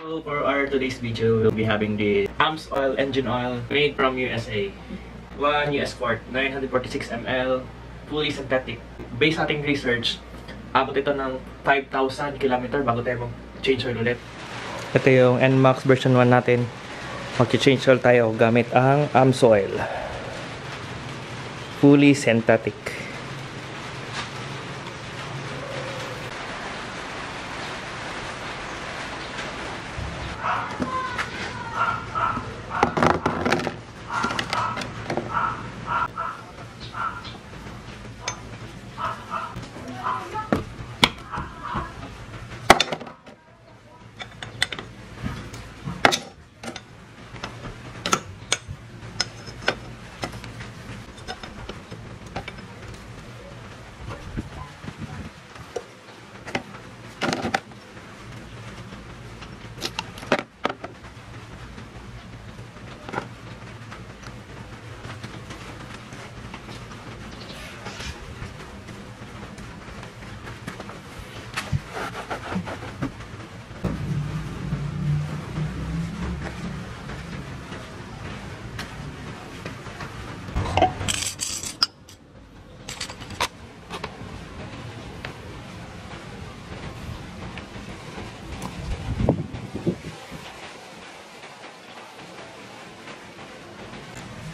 So for our today's video, we'll be having the AMS oil engine oil made from USA. One US quart, 946 ml, fully synthetic. Based sa ating research, abot ito ng 5,000 km bago tayo mag-change oil ulit. Ito yung NMAX version 1 natin. Mag-change oil tayo gamit ang AMS oil. Fully synthetic.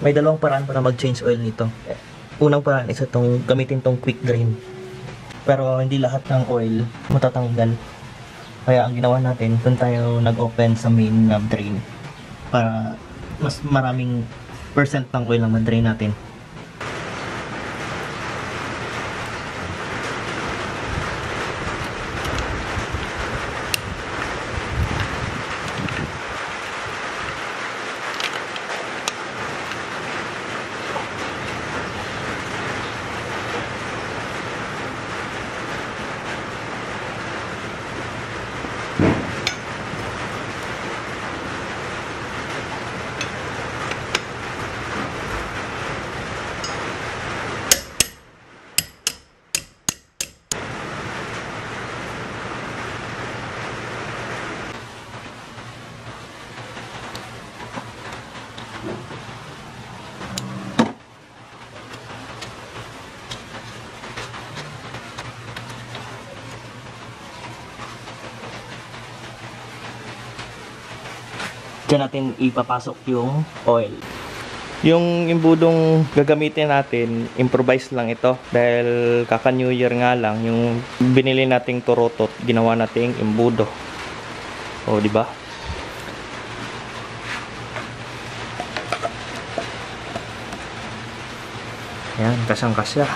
May dalawang paraan para mag-change oil nito. Unang paraan is itong gamitin tong quick drain. Pero hindi lahat ng oil matatanggal. Kaya ang ginawa natin, doon tayo nag-open sa main drain para mas maraming percent ng oil ang ma-drain natin. Diyan natin ipapasok yung oil. Yung imbudong gagamitin natin, improvise lang ito. Dahil kaka New Year nga lang, yung binili nating turotot, ginawa nating imbudo. O, di ba? Yan, kasang kasya.